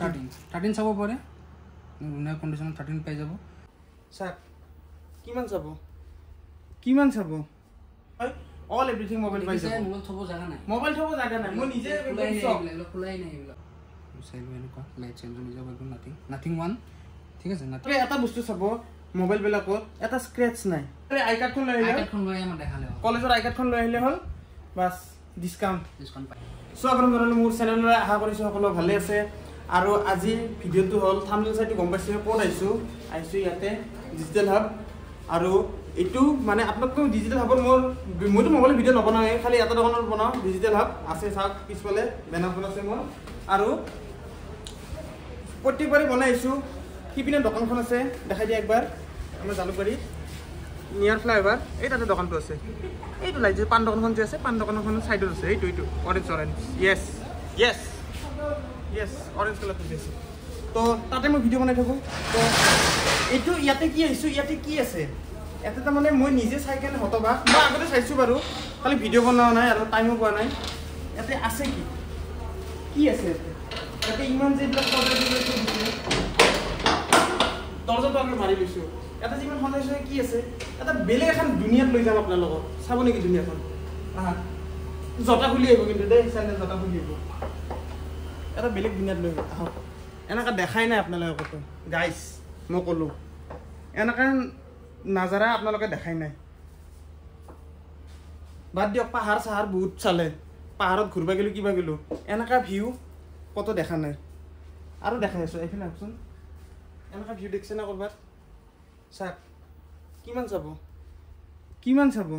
Thirteen thirteen চাব পাৰে। ধুনীয়া কণ্ডিশ্যনত থাৰ্টিন পাই যাব। চাওক কিমান চাব? কিমান চাব? অল এভৰিথিং মোবাইল পাই যাব। মোবাইল থ'ব জেগা নাই। মোবাইল থ'ব জাগা নাই। মই নিজে খোলাই নাই এইবিলাক, এইবিলাক খোলাই নাই এইবিলাক। চাই লোৱা এনেকুৱা লাইট চাইট জ্বলি যাব একদম নাথিং নাথিং ওৱান ঠিক আছে নাথিং এটা বস্তু চাব মোবাইলবিলাকত এটা স্ক্ৰেচ নাই। আই কাৰ্ডখন লৈ আহিলে আইকাৰ্ডখন লৈ আমাৰ দেখালে হ'ল। কলেজৰ আই কাৰ্ডখন লৈ আহিলে হ'ল। বাছ ডিছকাউণ্ট ডিছকাউণ্ট পাই। চ' আপোনালোকে মোৰ চেনেললৈ আশা কৰিছোঁ সকলো ভালে আছে। আৰু আজি ভিডিঅ'টো হ'ল থামনেল চাইটো গম পাইছোঁ ক'ত আহিছোঁ? আহিছোঁ ইয়াতে ডিজিটেল হাব আৰু এইটো মানে আপোনালোকে ডিজিটেল হাবত মোৰ মইতো মোবাইল ভিডিঅ' নবনাওঁৱে খালি এটা দোকানত বনাওঁ ডিজিটেল হাব আছে চাওক পিছফালে বেনাৰখন আছে মোৰ। আৰু প্ৰত্যেকবাৰে আহিছোঁ। সিপিনে দোকানখন আছে দেখাই দিয়া একবাৰ। আমাৰ জালুকবাৰী। নিয়াৰ ফ্লাইঅভাৰ এই তাতে দোকানটো আছে। এইটো যে পাণ দোকানখন যে আছে পাণ দোকানখন ছাইডত আছে। এইটো এইটো অৰেঞ্জ অৰেঞ্জ য়েছ য়েছ তো তাতে মই ভিডিঅ' বনাই থাকোঁ। তো এইটো ইয়াতে কি আহিছোঁ ইয়াতে কি আছে? ইয়াতে তাৰমানে মই নিজে চাই কেনে হতবাক। মই আগতে চাইছোঁ বাৰু খালি ভিডিঅ' বনোৱা নাই আৰু টাইমো পোৱা নাই। ইয়াতে আছে কি? কি আছে ইয়াতে? ইয়াতে ইমান যে এইবিলাক দৰ্জাটো আমি মাৰি লৈছোঁ। এটা যিমান সন্দেহ কি আছে? এটা বেলেগ এখন দুনিয়াত লৈ যাম আপোনালোকক চাব নেকি দুনিয়াখন? আহা। জতা খুলি আহিব কিন্তু দেই চেণ্ডেল জতা খুলি আহিব? এটা বেলেগ দুনিয়াত লৈ আহক। এনেকৈ দেখাই নাই আপোনালোকে ক'তো গাইছ মই ক'লোঁ। এনেকৈ নাজাৰা আপোনালোকে দেখাই নাই। বাদ দিয়ক পাহাৰ চাহাৰ বহুত চালে। পাহাৰত ঘূৰিব গ'লোঁ কিবা গ'লোঁ। এনেকুৱা ভিউ ক'তো দেখা নাই। আৰু দেখাই আছোঁ এইফালে আহকচোন। এনেকুৱা ভিউ দেখিছে না ক'ৰবাত? চাওক কিমান চাব? কিমান চাব?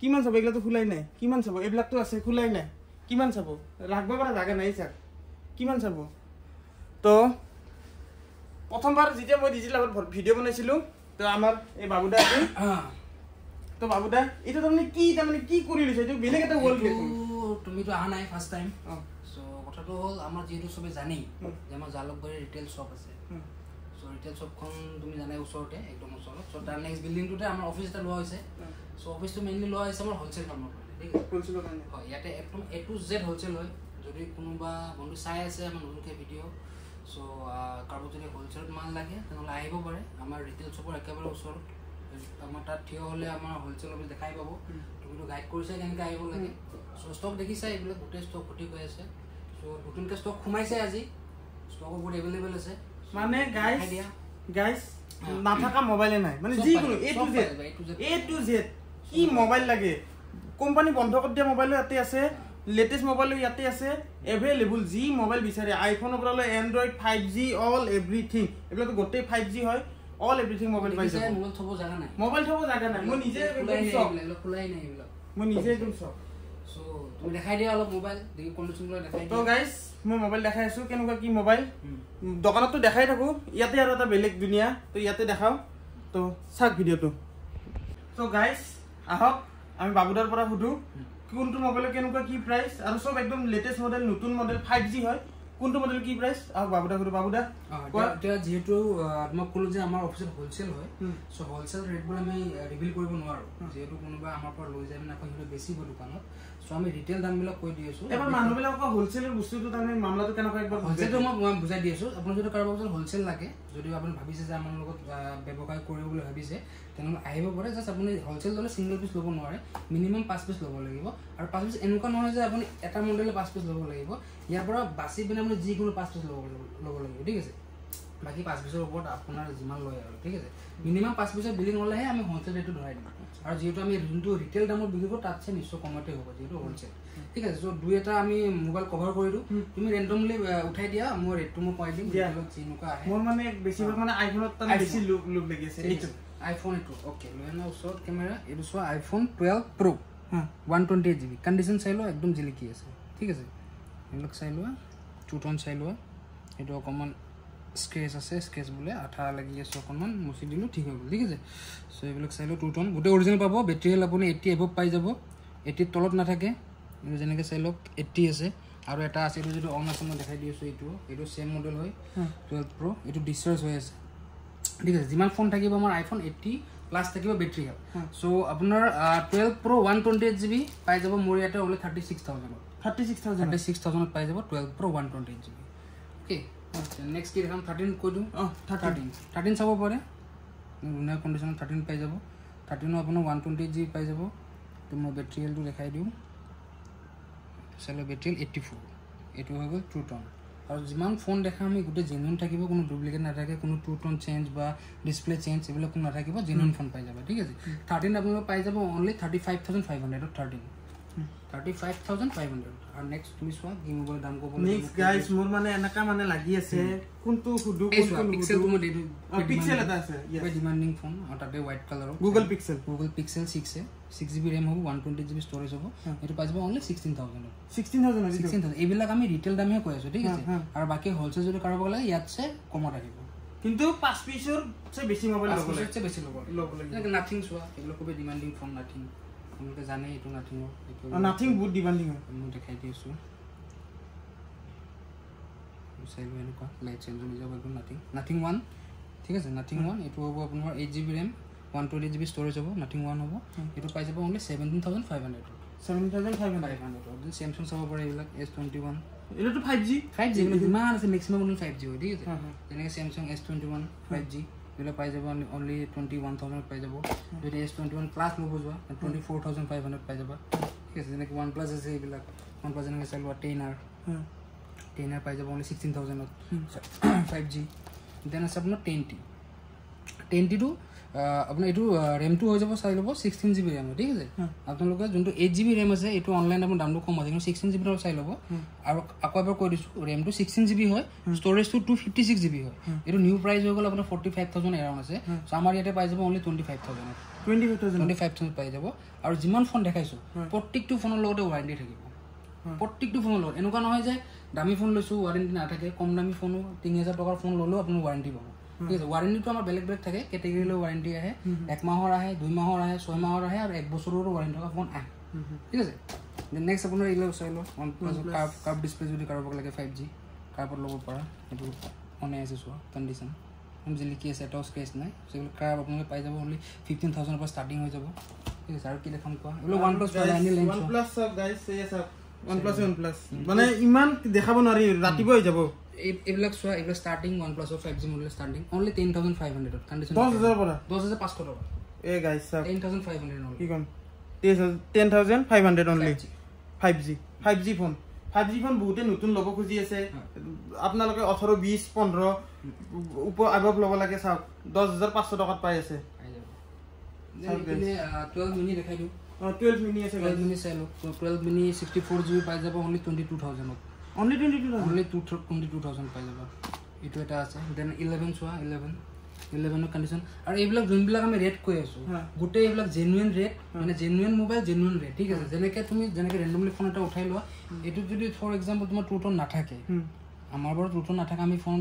কিমান চাব? এইবিলাকতো খোলাই নাই। কিমান চাব? এইবিলাকতো আছে খোলাই নাই। কিমান চাব? ৰাখিব পৰা জাগা নাই চাওক। কিমান চাব? তো প্ৰথমবাৰ যেতিয়া মই ডিজিটেল আগত ভিডিঅ' বনাইছিলোঁ তো আমাৰ এই বাবুদা আছিল তো বাবুদা এইটো তাৰমানে কি তাৰমানে কি কৰি লৈছে? এইটো বেলেগ এটা ৱৰ্ল্ড তুমিতো অহা নাই ফাৰ্ষ্ট টাইম চ' কথাটো হ'ল আমাৰ যিহেতু চবে জানেই। যে আমাৰ জালুকবাৰী ৰিটেইল শ্বপ আছে। চ' ৰিটেইল শ্বপখন তুমি জানাই ওচৰতে একদম ওচৰত। চ' তাৰ নেক্সট বিল্ডিংটোতে আমাৰ অফিচ এটা লোৱা হৈছে। চ' অফিচটো মেইনলি লোৱা হৈছে আমাৰ হ'লচেল কামৰ কাৰণে ঠিক আছে? হয় ইয়াতে একদম এ টু জেড হ'লচেল হয়। যদি কোনোবা বন্ধু চাই আছে আমাৰ নতুনকৈ ভিডিঅ' চ' কাৰোবাক যদি হ'লচেলত মাল লাগে তেনেহ'লে আহিব পাৰে। আমাৰ ৰিটেইল শ্বপৰ একেবাৰে ওচৰত। আমাৰ তাত থিয় হ'লে আমাৰ হ'লচেল অফিচ দেখাই পাব। তুমিতো গাইড কৰিছা কেনেকৈ আহিব লাগে। চ' ষ্টক দেখিছা এইবিলাক গোটেই ষ্টক ভৰ্তি হৈ আছে। চ' নতুনকৈ ষ্টক সোমাইছে আজি। ষ্টক বহুত এভেইলেবল আছে। মানে গাইজ গাইজ। নাথাকা মোবাইলে নাই। মানে যিকোনো A to Z. A to Z কি মোবাইল লাগে? কোম্পানী বন্ধ কৰি দিয়া মোবাইলো ইয়াতে আছে। লেটেষ্ট মোবাইলো ইয়াতে আছে এভেইলেবল যি মোবাইল বিচাৰে। আইফোনৰ পৰা লৈ Android five G all everything এইবিলাকতো গোটেই ফাইভ জি হয় অল এভৰিথিং মোবাইল পাই যাব। মোবাইল থ'ব জাগা নাই। মোবাইল থ'ব জাগা নাই। মই নিজে খোলাই নাই এইবিলাক, এইবিলাক এইবিলাক। মই নিজে একদম চক। চ' তুমি দেখাই দিয়া অলপ মোবাইল দেখি কণ্ডিশ্যনবিলাক দেখাই তো দিয়া। গাইজ মই মোবাইল দেখাই আছোঁ কেনেকুৱা কি মোবাইল উম। উম, দোকানততো দেখাই থাকোঁ ইয়াতে আৰু এটা বেলেগ দুনিয়া তো ইয়াতে দেখাওঁ। তো চাওক ভিডিঅ'টো। তো গাইজ আহক আমি বাবুদাৰ পৰা সুধোঁ। কোনটো মোবাইলৰ কেনেকুৱা কি প্ৰাইচ আৰু চব একদম লেটেষ্ট মডেল নতুন মডেল ফাইভ জি হয়। কোনটো মডেল কি প্ৰাইচ আহক বাবুদা সুধোঁ বাবুদা। এতিয়া- যিহেতু তোমাক ক'লো যে আমাৰ অফিচত হ'লচেল হয়। চ' হ'লচেল ৰেটবোৰ আমি ৰিভিল কৰিব নোৱাৰোঁ। যিহেতু কোনোবা আমাৰ পৰা লৈ যায় মানে আকৌ সিহঁতে বেচিব দোকানত। চ' আমি ৰিটেইল দামবিলাক কৈ দি আছোঁ। এবাৰ মানুহবিলাকৰ হ'লচেলৰ বস্তুটো তাৰমানে মামলাটো কেনেকুৱা একবাৰ হ'লচেলটো। মই বুজাই দি আছোঁ। আপুনি যদি কাৰোবাৰ ওচৰত হ'লচেল লাগে যদি আপুনি ভাবিছে যে আমাৰ লগত ব্যৱসায় কৰিব বুলি ভাবিছে তেনেহ'লে আহিব পাৰে। জাষ্ট আপুনি হ'লচেল ল'লে ছিংগল পিচ ল'ব নোৱাৰে। মিনিমাম পাঁচ পিচ ল'ব লাগিব। আৰু পাঁচ পিচ এনেকুৱা নহয় যে আপুনি এটা মডেলে পাঁচ পিচ ল'ব লাগিব। ইয়াৰ পৰা বাচি পিনে আপুনি যিকোনো পাঁচ পিচ ল'ব ল'ব লাগিব। ঠিক আছে? বাকী পাঁচ পিচৰ ওপৰত আপোনাৰ যিমান লয় আৰু ঠিক আছে? মিনিমাম পাঁচ পিচৰ বিলিং হ'লেহে আমি হ'লচেল ৰেটটো ধৰাই দিম। আৰু যিহেতু আমি যোনটো ৰিটেইল দামত বিক্ৰী কৰোঁ তাতছে নিশ্চয় কমতে হ'ব যিহেতু হ'লচেল ঠিক আছে চ' দুই এটা আমি মোবাইল কভাৰ কৰি দিওঁ। তুমি ৰেণ্ডমলি উঠাই দিয়া মই ৰেটটো মই কৈ দিম যেনেকুৱা আহে। মোৰ মানে বেছিভাগ মানে আইফোনত। বেছি লোক লোক লাগি আছে এইটো। আইফোন এইটো অ'কে লৈ আনা ওচৰত কেমেৰা এইটো চোৱা iPhone twelve pro' one twenty eight G B condition চাই লোৱা একদম জিলিকি আছে। ঠিক আছে এইবিলাক চাই লোৱা টু টন চাই লোৱা এইটো অকণমান স্ক্ৰেচ আছে স্ক্ৰেচ বোলে আঠা লাগি আছে অকণমান মুচি দিলোঁ ঠিক হৈ গ'ল ঠিক আছে। চ' এইবিলাক চাই লোৱা টু টন গোটেই অৰিজিনেল পাব বেটেৰী হেল আপুনি এইট্টি এভভ পাই যাব। এইটিৰ তলত নাথাকে এইটো যেনেকৈ চাই লওক এইট্টি আছে। আৰু এটা আছে এইটো যিটো অন আছে মই দেখাই দি আছোঁ এইটো। এইটো ছেম মডেল হয় টুৱেলভ প্ৰ' এইটো ডিচাৰ্জ হৈ আছে। ঠিক আছে যিমান ফোন থাকিব আমাৰ আইফোন এইট্টি প্লাছ থাকিব বেটেৰী হেল চ' আপোনাৰ twelve pro' one twenty eight G B পাই যাব মোৰ ইয়াতে অনলি থাৰ্টি ছিক্স থাউজেণ্ডত thirty six thousand thirty six থাউজেণ্ডত পাই যাব twelve pro' one twenty eight G B okay next কি দেখাম? থাৰ্টিন কৈ দিওঁ? অঁ থাৰ্টি থাৰ্টিন থাৰ্টিন চাব পাৰে। ধুনীয়া কণ্ডিশ্যনত থাৰ্টিন পাই যাব। থাৰ্টিনো আপোনাৰ ওৱান টুৱেণ্টি জি পাই যাব। তো মই বেটেৰী হেলটো দেখাই দিওঁ। চালে বেটেৰী এইট্টি ফ'ৰ এইটো হৈ গ'ল ট্ৰু টন আৰু যিমান ফোন দেখা আমি গোটেই জেনুইন থাকিব কোনো ডুপ্লিকেট নাথাকে কোনো ট্ৰু টন চেঞ্জ বা ডিছপ্লে চেঞ্জ এইবিলাক কোনো নাথাকিব জেনুইন ফোন পাই যাব ঠিক আছে? থাৰ্টিন আপোনালোকে পাই যাব only thirty five thousand five হাণ্ড্ৰেডত thirteen thirty five thousand five hundred আৰু নেক্সট তুমি চোৱা কি মোবাইলৰ দাম ক'ব নেক্সট গাইজ মোৰ মানে এনেকা মানে লাগি আছে। কোনটো সুধো কোনটো পিক্সেলটো নুসুধো। মই দি দিওঁ পিক্সেল এটা আছে ডিমাণ্ডিং ফোন আৰু তাতে হোৱাইট কালাৰৰ Google Pixel Google Pixel six A. Six G B RAM হ'ব one twenty G B storage হ'ব। এইটো পাই যাব অনলি ছিক্সটিন থাউজেণ্ডত ছিক্সটিন থাউজেণ্ড ছিক্সটিন থাউজেণ্ড এইবিলাক আমি ৰিটেল দামহে কৈ আছোঁ ঠিক আছে। আৰু বাকী হ'লচেল যদি কাৰোবাক লাগে ইয়াতছে কমত আহিব। কিন্তু পাঁচ পিচৰ বেছি মোবাইল ল'ব লাগে। পাঁচশতছে বেছি ল'ব। লাগে। নাথিং চোৱা এইবিলাক খুবেই ডিমাণ্ডিং ফোন নাথিং আপোনালোকে জানে এইটো নাথিঙৰ এইটো নাথিং বহুত ডিমাণ্ডিং হয় মই দেখাই দি আছোঁ। চাই এনেকুৱা লাইট চেঞ্জ হৈ যাব একদম নাথিং। নাথিং ওৱান ঠিক আছে নাথিং ওৱান এইটো হ'ব আপোনাৰ eight G B RAM one twenty G B storage হ'ব নাথিং ওৱান হ'ব। এইটো পাই যাব only seventeen thousand five hundred seven thousand five hundred five hundred Samsung চাব পাৰে এইবিলাক এছ টুৱেণ্টি ওৱান এইটোতো ফাইভ জি ফাইভ জি যিমান আছে মেক্সিমাম ফাইভ জি হয় ঠিক আছে। যেনেকৈ Samsung S twenty one five G এইবিলাক পাই যাব অনলি টুৱেণ্টি ওৱান থাউজেণ্ড পাই যাব যদি এছ টুৱেণ্টি ওৱান প্লাছ ল'ব যোৱা twenty four thousand five hundred পাই যাবা ঠিক আছে যেনেকৈ ওৱান প্লাছ আছে এইবিলাক ওৱান প্লাছ যেনেকৈ চাই লোৱা টেন আৰ টেন আৰ পাই যাব অনলি ছিক্সটিন থাউজেণ্ডত ফাইভ জি দেন আছে আপোনাৰ টেন টি টেন টিটো আপোনাৰ এইটো ৰেমটো হৈ যাব চাই ল'ব ছিক্সটিন জি বি ৰেম ঠিক আছে। আপোনালোকে যোনটো এইট জি বি ৰেম আছে এইটো অনলাইন আপোনাৰ দামটো কম আছে কিন্তু ছিক্সটিন জি বিটো চাই ল'ব। আৰু আকৌ এবাৰ কৈ দিছোঁ ৰেমটো ছিক্সটিন জি বি হয় ষ্ট'ৰেজটো two fifty six G B হয় এইটো নিউ প্ৰাইচ হৈ গ'ল আপোনাৰ ফৰ্টি ফাইভ থাউজেণ্ড এৰাউণ্ড আছে চ' আমাৰ ইয়াতে পাই যাব অনলি টুৱেণ্টি ফাইভ থাউজেণ্ডত twenty five thousand twenty five thousand পাই যাব। আৰু যিমান ফোন দেখাইছোঁ। প্ৰত্যেকটো ফোনৰ লগতে ৱাৰেণ্টি থাকিব। প্ৰত্যেকটো ফোনৰ লগত। এনেকুৱা নহয় যে দামী ফোন লৈছোঁ ৱাৰেণ্টি নাথাকে কম দামী ফোনো তিনি হাজাৰ টকাৰ ফোন ল'লেও আপুনি ৱাৰেণ্টি পাব। ঠিক আছে ৱাৰেণ্টিটো আমাৰ বেলেগ বেলেগ থাকে কেটেগৰী লৈ ৱাৰেণ্টি আহে এক মাহৰ আহে দুই মাহৰ আহে ছয় মাহৰ আহে আৰু এক বছৰৰো ৱাৰেণ্টি থকা ফোন আহে। ঠিক আছে? নেক্সট আপোনাৰ এইবিলাক চাই লওক one plus curve curve display যদি কাৰোবাক লাগে ফাইভ জি কাৰ্ভত ল'ব পৰা সেইটো অনে আছে চোৱা কণ্ডিশ্যন জিলিকি আছে এটাও স্ক্ৰেচ নাই চ' এইবিলাক কাৰ্ভ আপোনালোকে পাই যাব অনলি ফিফটিন থাউজেণ্ডৰ পৰা ষ্টাৰ্টিং হৈ যাব। ঠিক আছে আৰু কি দেখাম কোৱা? এইবিলাক ওৱান প্লাছ ওৱান প্লাছ চাওক guys one plus one plus মানে ইমান দেখাব নোৱাৰি ৰাতিপুৱা হৈ যাব। এইবিলাক চোৱা এইবিলাক starting one প্লাছৰ five G model starting only ten thousand five হাণ্ড্ৰেডত condition দহ হাজাৰৰ পৰা দহ হাজাৰ পাঁচশ টকা এ গাইজ চাওক টেন থাউজেণ্ড ফাইভ হাণ্ড্ৰেড কি ক'ম ten thousand five hundred only 5G five G five G phone five G phone বহুতে নতুন ল'ব খুজি আছে। আপোনালোকে ওঠৰ বিছ পোন্ধৰ ওপৰ আগত ল'ব লাগে চাওক। দহ হাজাৰ পাঁচশ টকাত পাই আছে। টুৱেল্ভ মিনি দেখাই দিওঁ। টুৱেল্ভ মিনি আছে টুৱেল্ভ মিনি চাই লওক। Twelve mini sixty four G B পাই যাব অনলি টুৱেণ্টি টু থাউজেণ্ডত only twenty two only two twenty two thousand পাই যাব। এইটো এটা আছে। দেন ইলেভেন চোৱা ইলেভেন ইলেভেনৰ কণ্ডিশ্যন আৰু এইবিলাক যোনবিলাক আমি ৰেট কৈ আছোঁ। গোটেই এইবিলাক জেনুৱেন ৰেট মানে জেনুৱেন মোবাইল জেনুৱেন ৰেট ঠিক আছে? যেনেকৈ তুমি যেনেকৈ ৰেণ্ডমলি ফোন এটা উঠাই লোৱা এইটোত যদি ফৰ এক্সাম্পল তোমাৰ টুটন নাথাকে আমাৰ বাৰু ট্ৰুটন নাথাকে আমি ফোন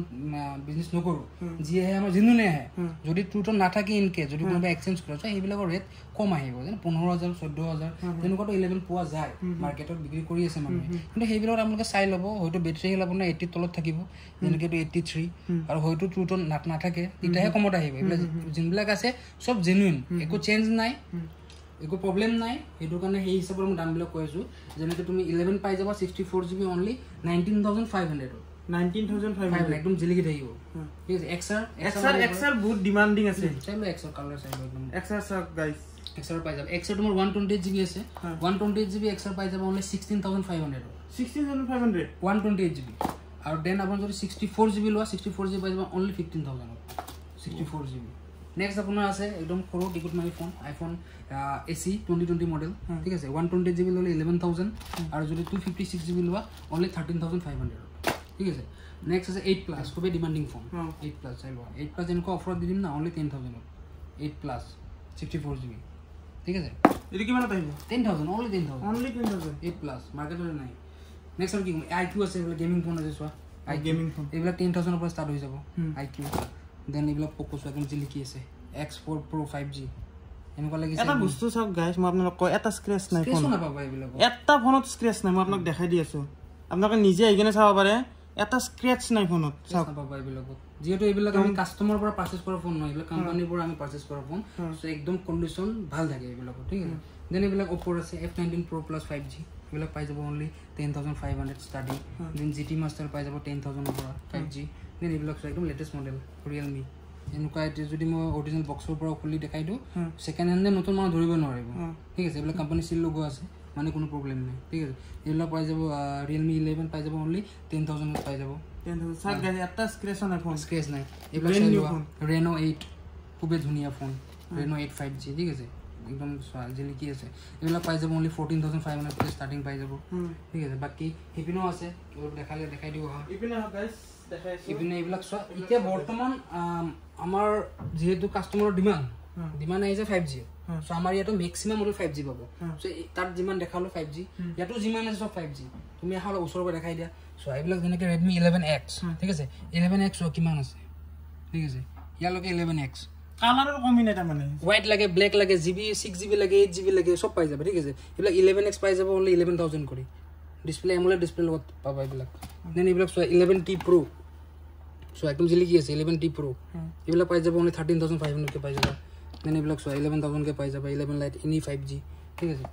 বিজনেছ নকৰোঁ। যি আহে আমাৰ জেনুৱেনে আহে যদি ট্ৰুটন নাথাকে ইন কেছ যদি কোনোবাই এক্সচেঞ্জ কৰে চ' সেইবিলাকৰ ৰেট কম আহিব যেনে পোন্ধৰ হাজাৰ চৈধ্য হাজাৰ তেনেকুৱাতো ইলেভেন পোৱা যায় মাৰ্কেটত বিক্ৰী কৰি আছে মানুহে। কিন্তু সেইবিলাকত আপোনালোকে চাই ল'ব হয়তো বেটেৰী হেল আপোনাৰ এইটিৰ তলত থাকিব যেনেকৈ এইটো এইটি থ্ৰী আৰু হয়তো ট্ৰুটন নাথাকে তেতিয়াহে কমত আহিব। এইবিলাক যোনবিলাক আছে চব জেনুৱেন একো চেঞ্জ নাই একো প্ৰব্লেম নাই। সেইটো কাৰণে সেই হিচাপত মই দামবিলাক কৈ আছোঁ যেনেকৈ তুমি ইলেভেন পাই যাবা sixty four G B only nineteen thousand five হাণ্ড্ৰেডত nineteen thousand five hundred একদম জিলিকি থাকিব। ঠিক আছে এক্সাৰ এক্সাৰ এক্সাৰ বহুত ডিমাণ্ডিং আছে। চাই এক্সাৰ কালাৰ চাই লো একদম এক্সাৰ চাওক গাইজ এক্সাৰ পাই যাব। এক্সাৰ তোমাৰ one twenty eight G B আছে। One twenty eight G B XR পাই যাব only sixteen thousand five hundred sixteen thousand five hundred one twenty eight G B আৰু দেন আপোনাৰ যদি ছিক্সটি ফ'ৰ জি বি লোৱা sixty four G B পাই যাব only fifteen থাউজেণ্ডত sixty four G B next আপোনাৰ আছে একদম সৰু টিকুট মাৰি phone iPhone SE twenty twenty model ঠিক আছে ওৱান টুৱেণ্টি জি বি ল'লে ইলেভেন থাউজেণ্ড আৰু যদি two fifty six G B লোৱা only thirteen thousand five hundred ঠিক আছে? নেক্সট আছে এইট প্লাছ খুবেই ডিমাণ্ডিং ফোন। এইট প্লাছ চাই লোৱা। এইট প্লাছ এনেকুৱা অফাৰত দি দিম না অনলি টেন থাউজেণ্ডত eight plus sixty four G B ঠিক আছে? এইটো কিমানত আহিব? Ten thousand only ten thousand only ten thousand eight plus মাৰ্কেটত নাই। নেক্সট আৰু কি ক'ম? আই কিউ আছে এইবিলাক গেমিং ফোন আছে চোৱা। আই গেমিং ফোন এইবিলাক টেন থাউজেণ্ডৰ পৰা ষ্টাৰ্ট হৈ যাব। আই কিউ দেন এইবিলাক পক' চোৱা একদম জিলিকি আছে। X four pro' five G এনেকুৱা লাগিছে এটা বস্তু চাওক গাইজ মই আপোনালোক কয় এটা স্ক্ৰেচ নাই ফোন স্পেচো নাপাবা এইবিলাক এটা ফোনত স্ক্ৰেচ নাই মই আপোনাক দেখাই দি আছো। আপোনালোকে নিজে আহি কিনে চাব পাৰে। এটা স্ক্ৰেচ নাই ফোনত চাওক। নাপাবা এইবিলাকত যিহেতু এইবিলাক আমি কাষ্টমাৰৰ পৰা পাৰ্চেছ কৰা ফোন নহয় এইবিলাক কোম্পানীৰ পৰা আমি পাৰ্চেছ কৰা ফোন চ' একদম কণ্ডিশ্যন ভাল থাকে এইবিলাকত ঠিক আছে? দেন এইবিলাক অপ'ৰ আছে F nineteen pro' plus five G এইবিলাক পাই যাব only ten thousand five hundred starting then G T master পাই যাব টেন থাউজেণ্ডৰ পৰা ফাইভ জি দেন এইবিলাক একদম লেটেষ্ট মডেল ৰিয়েলমি এনেকুৱা এতিয়া যদি মই অৰিজিনেল বক্সৰ পৰা খুলি দেখাই দিওঁ ছেকেণ্ড হেণ্ডে নতুন মানুহ ধৰিব নোৱাৰিব। ঠিক আছে এইবিলাক কোম্পানী চিল লগোৱা আছে। মানে কোনো প্ৰব্লেম নাই ঠিক আছে? এইবিলাক পাই যাব ৰিয়েলমি ইলেভেন পাই যাব অনলি টেন থাউজেণ্ডত পাই যাব। চাওক গাইজ এটা স্ক্ৰেচো নাই ফোন স্ক্ৰেচ নাই। এইবিলাক Brand চাই new লোৱা। phone. ৰেন' এইট খুবেই ধুনীয়া phone Reno' eight five G ঠিক আছে? একদম চোৱা জিলিকি আছে। এইবিলাক পাই যাব only fourteen thousand five hundred starting পাই যাব। ঠিক আছে? বাকী সিপিনেও আছে অলপ দেখালে দেখাই ইপিনে আছো। ইপিনে এইবিলাক চোৱা এতিয়া বৰ্তমান আম, আমাৰ যিহেতু কাষ্টমাৰৰ ডিমাণ্ড। ডিমাণ্ড আহিছে ফাইভ জি। চ' আমাৰ ইয়াতো মেক্সিমাম মডেল ফাইভ জি পাব। চ' তাত যিমান দেখালো ফাইভ জি ইয়াতো যিমান আছে চব ফাইভ জি তুমি আহা অলপ ওচৰৰ পৰা দেখাই দিয়া। চোৱা এইবিলাক যেনেকৈ ৰেডমি ইলেভেন এক্স। ঠিক আছে? ইলেভেন এক্স কিমান আছে? ঠিক আছে? ইয়ালৈকে ইলেভেন এক্স কালাৰৰ কমি নাই তাৰমানে। হোৱাইট লাগে ব্লেক লাগে G B six G B লাগে এইট জি বি লাগে চব পাই যাব ঠিক আছে? এইবিলাক ইলেভেন এক্স পাই যাব অনলি ইলেভেন থাউজেণ্ড কৰি। ডিছপ্লে এমুলেট ডিছপ্লে লগত পাবা এইবিলাক। দেন এইবিলাক চোৱা ইলেভেন টি প্ৰ' চোৱা একদম জিলিকি আছে ইলেভেন টি প্ৰ' এইবিলাক পাই যাব অনলি থাৰ্টিন থাউজেণ্ড ফাইভ হাণ্ড্ৰেডকৈ পাই যাবা। দেন এইবিলাক চোৱা ইলেভেন থাউজেণ্ডকৈ পাই যাবা eleven lite NE five G ঠিক আছে?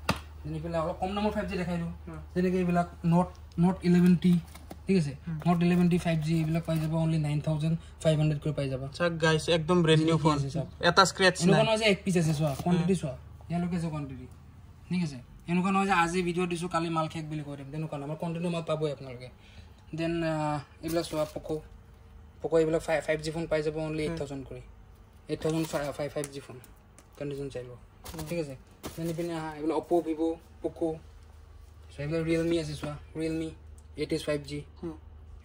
দেন এইবিলাক অলপ কম দামৰ ফাইভ জি দেখাই দিওঁ। যেনেকৈ এইবিলাক নট নট ইলেভেন টি ঠিক আছে? Note eleven T five G এইবিলাক পাই যাবা অনলি নাইন থাউজেণ্ড ফাইভ হাণ্ড্ৰেডকৈ পাই যাবা। চাওক একদম ব্ৰেণ্ড নিউ ফোন আছে। এটা স্ক্ৰেচ এনেকুৱা নহয় যে এক পিচ আছে চোৱা কোৱাণ্টিটি চোৱা ইয়ালৈকে আছে কোৱাণ্টিটি ঠিক আছে? এনেকুৱা নহয় যে আজি ভিডিঅ' দিছোঁ কালি মাল শেষ বুলি কৈ দিম তেনেকুৱা নহয় আমাৰ কণ্টিনিউ মাল পাবই আপোনালোকে। দেন এইবিলাক চোৱা পক' পক' এইবিলাক ফাইভ ফাইভ জি ফোন পাই যাব অনলি এইট থাউজেণ্ড কৰি। Eight thousand five five G phone condition চাই লওঁ ঠিক আছে? দেন ইপিনে আহা এইবিলাক অপ' ভিভ' পক' এইবিলাক ৰিয়েলমি আছে চোৱা। Realme eight is five G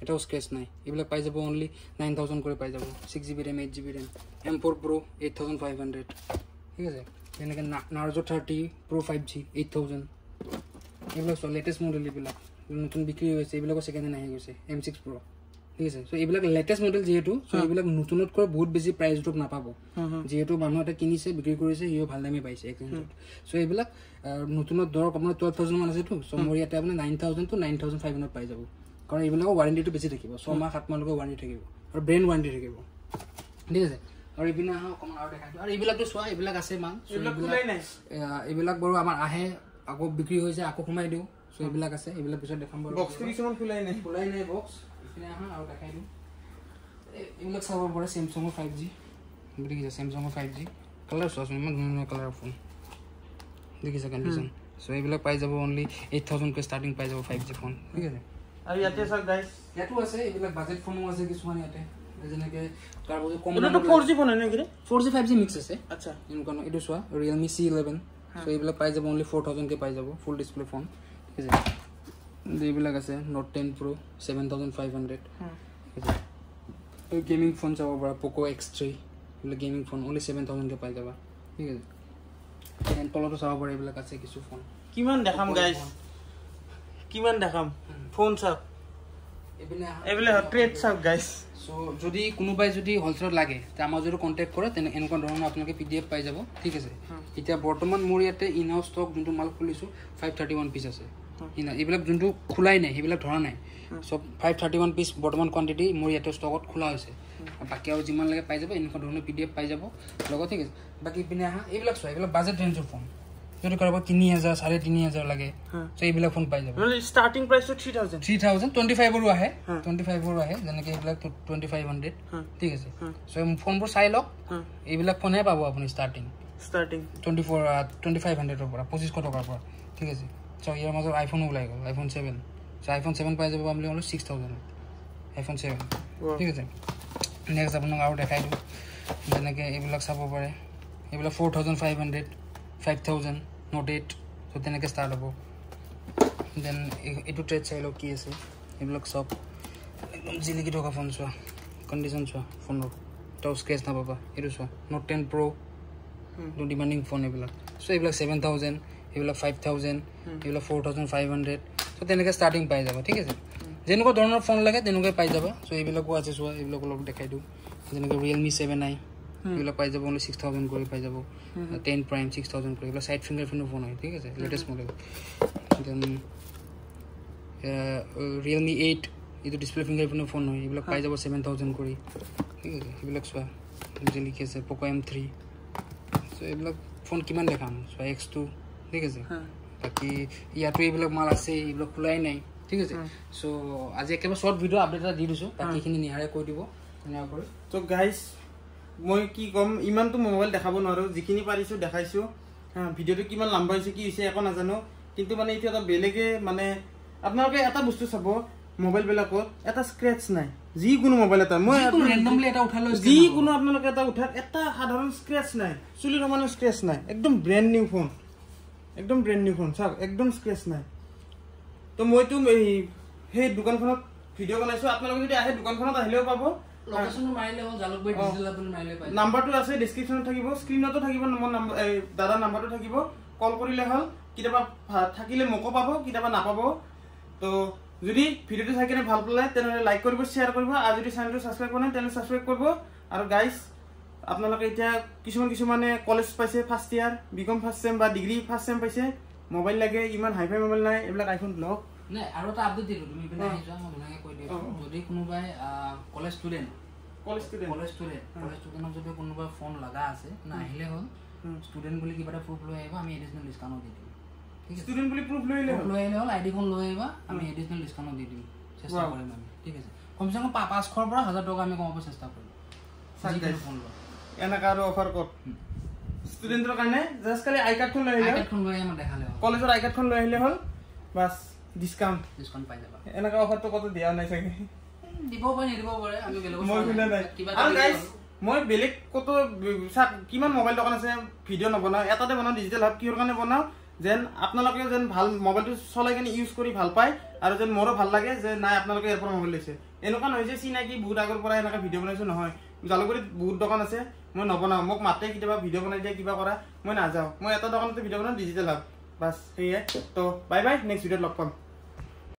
এটাও স্ক্ৰেচ নাই। এইবিলাক পাই যাব অনলি নাইন থাউজেণ্ড কৰি পাই যাব। Six G B RAM eight G B RAM M four pro' eight thousand five hundred ঠিক আছে? তেনেকৈ Narzo thirty pro' five G eight thousand এইবিলাক চোৱা লেটেষ্ট মডেল এইবিলাক। নতুন বিক্ৰী হৈ আছে এইবিলাকো ছেকেণ্ড হেণ্ড আহি গৈছে এম ছিক্স প্ৰ' ঠিক আছে? চ' এইবিলাক লেটেষ্ট মডেল যিহেতু চ' এইবিলাক নতুনতকৈ বহুত বেছি প্ৰাইচ ড্ৰপ নাপাব। যিহেতু মানুহ এটা কিনিছে বিক্ৰী কৰিছে সিও ভাল দামে পাইছে এক্সেঞ্জত চ' এইবিলাক নতুনত ধৰক আপোনাৰ টুৱেল্ভ থাউজেণ্ড আছেতো চ' মোৰ ইয়াতে আপুনি nine thousand two nine thousand five hundred পাই যাব। কাৰণ এইবিলাকৰ ৱাৰেণ্টিটো বেছি থাকিব ছমাহ সাত মাহলৈকে ৱাৰেণ্টি থাকিব আৰু ব্ৰেণ্ড ৱাৰেণ্টি থাকিব। ঠিক আছে? আৰু এইপিনে অকণমান আৰু দেখাই আৰু এইবিলাকতো চোৱা এইবিলাক আছে চ' এইবিলাক বাৰু আমাৰ আহে আকৌ বিক্ৰী হৈ যায় আকৌ সোমাই দিওঁ। চ' এইবিলাক আছে এইবিলাক পিছত দেখাম বাৰু। কিছুমান খোলাই নাই? খোলাই নাই বক্স আৰু দেখাই দিওঁ এইবিলাক চাব পাৰে চেমচাঙৰ ফাইভ জি দেখিছে চেমচাঙৰ ফাইভ জি কালাৰ চোৱাচোন ইমান ধুনীয়া ধুনীয়া কালাৰৰ ফোন দেখিছে কণ্ডিশ্যন চ' এইবিলাক পাই যাব অনলি এইট থাউজেণ্ডকৈ ষ্টাৰ্টিং পাই যাব ফাইভ জি ফোন ঠিক আছে? আৰু ইয়াতে চাওক গাইজ ইয়াতো আছে এইবিলাক বাজেট ফোনো আছে কিছুমান ইয়াতে। যেনেকৈ কম ফ'ৰ জি ফোন হয় নেকি ৰে four G five G mix আছে। আচ্ছা। এনেকুৱা এইটো চোৱা ৰিয়েলমি চি ইলেভেন চ' এইবিলাক পাই যাব অনলি ফ'ৰ থাউজেণ্ডকৈ পাই যাব ফুল ডিছপ্লে ফোন ঠিক আছে? এইবিলাক আছে note ten pro' seven thousand five hundred gaming phone চাব পাৰা পক' এক্স থ্ৰী এইবিলাক গেমিং ফোন অনলি ছেভেন থাউজেণ্ডকৈ পাই যাবা। ঠিক আছে? তলতো চাব পাৰা এইবিলাক আছে কিছু ফোন কিমান দেখাম গাইজ কিমান দেখাম? ফোন চাওক। এইবিলাক ট্ৰেড চাওক গাইজ চ' যদি কোনোবাই যদি হ'লচেলত লাগে আমাৰ যদি কণ্টেক্ট কৰে তেনে এনেকুৱা ধৰণৰ আপোনালোকে পি ডি এফ পাই যাব। ঠিক আছে? এতিয়া বৰ্তমান মোৰ ইয়াতে ইন হাউচ ষ্টক যোনটো মাল খুলিছোঁ ফাইভ থাৰ্টি ওৱান পিচ আছে। এইবিলাক যোনটো খোলাই নাই সেইবিলাক ধৰা নাই। চব ফাইভ থাৰ্টি ওৱান পিচ বৰ্তমান কোৱাণ্টিটি মোৰ ইয়াতে ষ্টকত খোলা হৈছে। বাকী আৰু যিমান লাগে পাই যাব এনেকুৱা ধৰণৰ পি ডি এফ পাই যাব। লগত ঠিক আছে বাকী ইপিনে আহা এইবিলাক চোৱা এইবিলাক বাজেট ৰেঞ্জৰ ফোন যদি কাৰোবাৰ তিনি হাজাৰ চাৰে তিনি হাজাৰ লাগে চ' এইবিলাক ফোন পাই যাব। ষ্টাৰ্টিং প্ৰাইচটো three thousand three thousand twenty ফাইভৰো আহে। টুৱেণ্টি ফাইভৰো আহে যেনেকৈ এইবিলাক টুৱেণ্টি ফাইভ হাণ্ড্ৰেড। ঠিক আছে। চ' ফোনবোৰ চাই লওক এইবিলাক ফোনহে পাব আপুনি starting starting twenty four twenty five হাণ্ড্ৰেডৰ পৰা পঁচিছশ টকাৰ পৰা। ঠিক আছে চ' ইয়াৰ মাজত আইফোনো ওলাই গ'ল আইফোন ছেভেন আইফোন ছেভেন পাই যাব আপুনি অলপ ছিক্স থাউজেণ্ড আইফোন ছেভেন ঠিক আছে? নেক্সট আপোনাক আৰু দেখাই দিওঁ। যেনেকৈ এইবিলাক চাব পাৰে। এইবিলাক four thousand five hundred five thousand note eight so' তেনেকৈ ষ্টাৰ্ট হ'ব। দেন এইটো ট্ৰেড চাই লওক কি আছে। এইবিলাক চব। একদম জিলিকি থকা ফোন চোৱা। কণ্ডিশ্যন চোৱা ফোনৰ এটাও স্ক্ৰেচ নাপাবা। এইটো চোৱা। নট টেন প্ৰ' এইটো ডিমাণ্ডিং ফোন এইবিলাক। চ' এইবিলাক ছেভেন থাউজেণ্ড এইবিলাক ফাইভ থাউজেণ্ড এইবিলাক four thousand five hundred so' তেনেকৈ ষ্টাৰ্টিং পাই যাবা ঠিক আছে? যেনেকুৱা ধৰণৰ ফোন লাগে তেনেকুৱাই পাই যাবা। চ' এইবিলাকো আছে চোৱা এইবিলাক অলপ দেখাই দিওঁ। যেনেকৈ ৰিয়েলমি ছেভেন আই এইবিলাক পাই যাব অনলি ছিক্স থাউজেণ্ড কৰি পাই যাব। টেন প্ৰাইম ছিক্স থাউজেণ্ড কৰি এইবিলাক চাইড ফিংগাৰ প্ৰিণ্টৰ ফোন হয় ঠিক আছে? Latest model then Realme eight এইটো ডিছপ্লে ফিংগাৰ প্ৰিণ্টৰ ফোন হয় এইবিলাক পাই যাব ছেভেন থাউজেণ্ড কৰি ঠিক আছে? সেইবিলাক চোৱা যে লিখি আছে পক' এম থ্ৰী চ' এইবিলাক ফোন কিমান দেখাম? চোৱা এক্স টু ঠিক আছে? বাকী ইয়াতো এইবিলাক মাল আছে এইবিলাক খোলাই নাই ঠিক আছে? চ' আজি একেবাৰে শ্বৰ্ট ভিডিঅ' আপডেট এটা দি দিছোঁ বাকীখিনি নিহাৰে কৈ দিব ধুনীয়া কৰি। তো গাইজ মই কি ক'ম ইমানটো মোবাইল দেখাব নোৱাৰোঁ যিখিনি পাৰিছোঁ দেখাইছোঁ। হা ভিডিঅ'টো কিমান লাম্বা হৈছে কি হৈছে একো নাজানো। কিন্তু মানে এইটো এটা বেলেগে মানে আপোনালোকে এটা বস্তু চাব মোবাইলবিলাকত এটা স্ক্ৰেচ নাই। যিকোনো মোবাইল এটা মই যিকোনো randomly এটা উঠাই লৈ যিকোনো আপোনালোকে এটা উঠাত এটা সাধাৰণ স্ক্ৰেচ নাই চুলিৰ সমানে স্ক্ৰেচ নাই একদম ব্ৰেণ্ড নিউ ফোন একদম ব্ৰেণ্ড নিউ ফোন চাওক একদম স্ক্ৰেচ নাই। তো মইতো এই সেই দোকানখনত ভিডিঅ' বনাইছোঁ আপোনালোকে যদি আহে দোকানখনত আহিলেও পাব। নাম্বাৰটো আছে ডিছক্ৰিপশ্যনত থাকিব স্ক্ৰীণতো থাকিব মোৰ নাম্বাৰ দাদাৰ নাম্বাৰটো থাকিব। কল কৰিলে হ'ল কেতিয়াবা থাকিলে মোকো পাব কেতিয়াবা নাপাব। তো যদি ভিডিঅ'টো চাই কিনে ভাল পালে তেনেহ'লে লাইক কৰিব শ্বেয়াৰ কৰিব আৰু যদি চেনেলটো ছাবস্ক্ৰাইব কৰা নাই তেনেহ'লে ছাবস্ক্ৰাইব কৰিব। আৰু গাইজ আপোনালোকে এতিয়া কিছুমান কিছুমানে কলেজ পাইছে first year B com first sem বা ডিগ্ৰী ফাৰ্ষ্ট চেম পাইছে মোবাইল লাগে ইমান হাই ফাই মোবাইল নাই এইবিলাক আইফোন লওক। নাই আৰু এটা আপডেট দিলোঁ তুমি ইপিনে অ। আহি যোৱা মই ধুনীয়াকৈ কৈ অ। যদি কোনোবাই college student college student college student college ষ্টুডেণ্টক যদি কোনোবাই ফোন লগা আছে না আহিলে হ'ল ষ্টুডেণ্ট বুলি কিবা এটা প্ৰুফ লৈ আহিব আমি এডিশ্যনেল ডিছকাউণ্ট দি দিম। ষ্টুডেণ্ট বুলি প্ৰুফ লৈ আহিলে লৈ আহিলে হ'ল আইডিখন লৈ আহিবা আমি এডিশ্যনেল ডিছকাউণ্ট দি দিম চেষ্টা. কৰিম আমি ঠিক আছে? কমচে কম পাঁচশৰ পৰা হাজাৰ টকা আমি কমাব চেষ্টা কৰিম। ফোন লোৱা এনেকা আৰু অফাৰ ক'ত? ষ্টুডেণ্টৰ কাৰণে জাষ্ট খালি আই কাৰ্ডখন লৈ আহিলে কলেজৰ আই কাৰ্ডখন লৈ আহিলে হ'ল। বাছ ডিছকাউণ্ট ডিছকাউণ্ট পাই যাবা। এনেকা অফাৰটো ক'তো দিয়া নাই চাগে। দিব পাৰে নিদিব পাৰে। আমি বেলেগৰ মই শুনা নাই। কিবা আৰু এটা গাইজ দিম মই বেলেগ ক'তো ব- চাওক কিমান মোবাইল দোকান আছে ভিডিঅ' নবনাওঁ। এটাতে বনাওঁ ডিজিটেল হাব কিহৰ কাৰণে বনাওঁ যেন আপোনালোকে যেন ভাল মোবাইলটো চলাই কিনে ইউজ কৰি ভাল পায় আৰু যেন মোৰো ভাল লাগে যে নাই আপোনালোকে ইয়াৰ পৰা মোবাইল লৈছে। এনেকুৱা নহয় যে চিনাকি বহুত আগৰ পৰা এনেকুৱা ভিডিঅ' বনাইছোঁ নহয়। জালুগুৰিত বহুত দোকান আছে। মই নবনাওঁ মোক মাতে কেতিয়াবা ভিডিঅ' বনাই দিয়ে কিবা কৰা মই নাযাওঁ। মই এটা দোকানতে ভিডিঅ' বনাওঁ ডিজিটেল হাব বাছ সেয়ে। তো বাই বাই নেক্সট ভিডিঅ'ত লগ পাম।